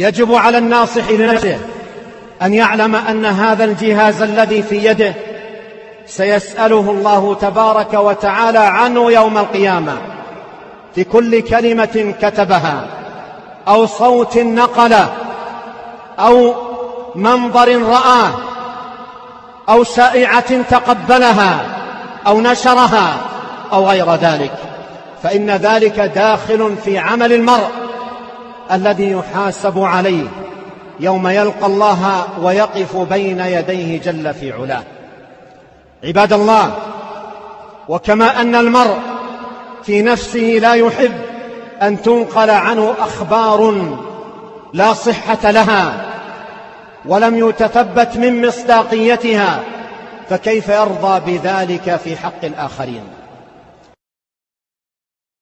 يجب على الناصح لنفسه أن يعلم أن هذا الجهاز الذي في يده سيسأله الله تبارك وتعالى عنه يوم القيامة في كل كلمة كتبها أو صوت نقله أو منظر رآه أو سائعة تقبلها أو نشرها أو غير ذلك فإن ذلك داخل في عمل المرء الذي يحاسب عليه يوم يلقى الله ويقف بين يديه جل في علاه. عباد الله وكما أن المرء في نفسه لا يحب أن تنقل عنه أخبار لا صحة لها ولم يتثبت من مصداقيتها فكيف يرضى بذلك في حق الآخرين؟